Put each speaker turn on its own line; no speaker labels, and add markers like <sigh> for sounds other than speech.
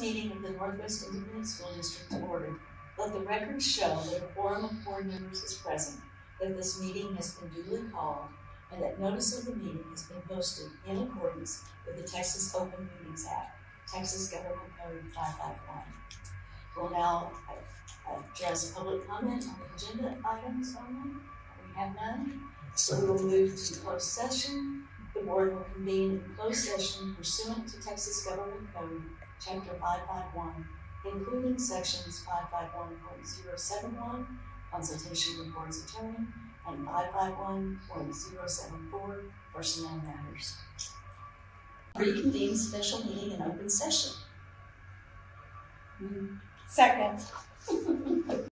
meeting of the Northwest Independent School District order. Let the record show that a quorum of board members is present, that this meeting has been duly called, and that notice of the meeting has been posted in accordance with the Texas Open Meetings Act, Texas Government Code five five one. We'll now uh, address public comment on the agenda items only. We have none. So we will move to closed session. The board will convene in closed session pursuant to Texas Government Code, Chapter five five one, including sections five five one point zero seven one, consultation with board's attorney, and five five one point zero seven four, personnel matters. Reconvene special meeting in open session.
Second. <laughs>